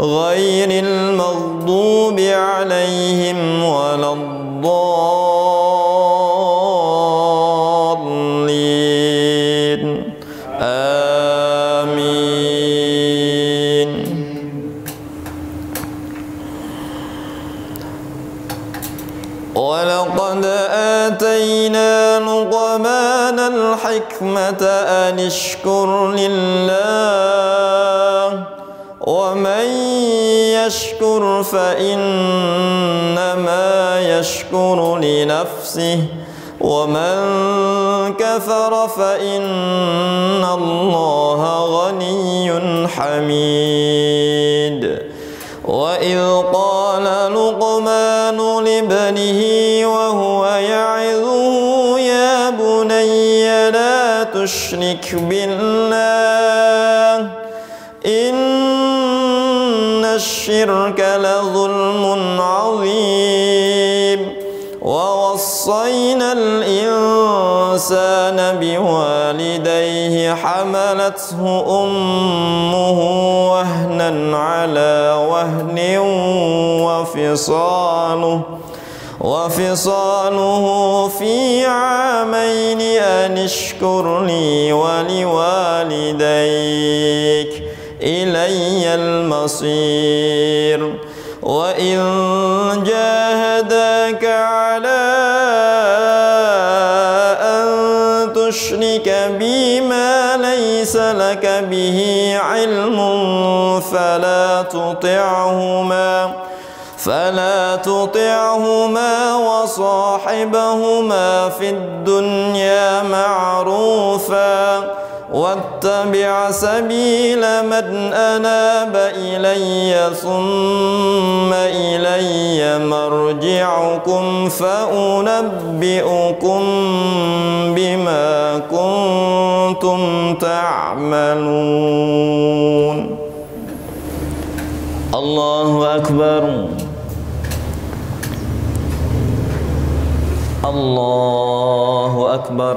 غير المغضوب عليهم ولا الضالين. آمين. ولقد آتينا لقمان الحكمة أن اشكر لله ومن يشكر فإنما يشكر لنفسه ومن كفر فإن الله غني حميد. وإذ قال لقمان لابنه وهو يعظه يا بني لا تشرك بالله الشرك لظلم عظيم. ووصينا الإنسان بوالديه حملته أمه وهنا على وهن وفصاله وفصاله في عامين أن اشكر لي ولوالديك. إلي المصير. وإن جاهداك على أن تشرك بي ما ليس لك به علم فلا تطعهما فلا تطعهما وصاحبهما في الدنيا معروفا. واتبع سبيل من أناب إلي ثم إلي مرجعكم فأنبئكم بما كنتم تعملون. الله أكبر. الله أكبر.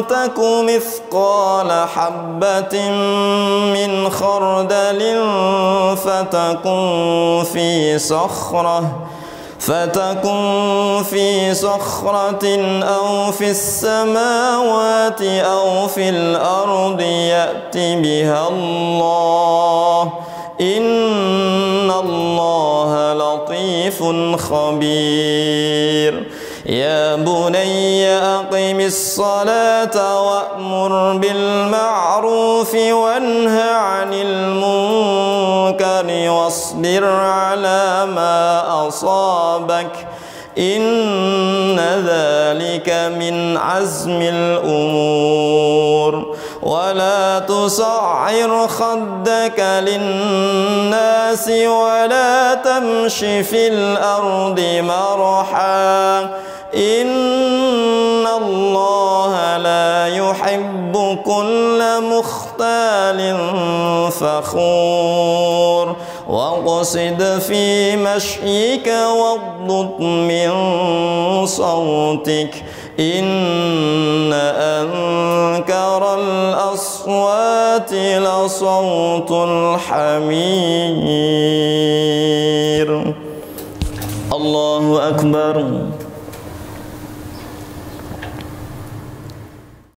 تك مثقال حبة من خردل فتكن في صخرة فتكن في صخرة أو في السماوات أو في الأرض يأت بها الله إن الله لطيف خبير يا بني أقم الصلاة وأمر بالمعروف وانه عن المنكر واصبر على ما أصابك إن ذلك من عزم الأمور ولا تصعر خدك للناس ولا تمش في الأرض مرحا إن الله لا يحب كل مختال فخور واقصد في مشيك واضبط من صوتك إن أنكر الأصوات لصوت الحمير. الله أكبر.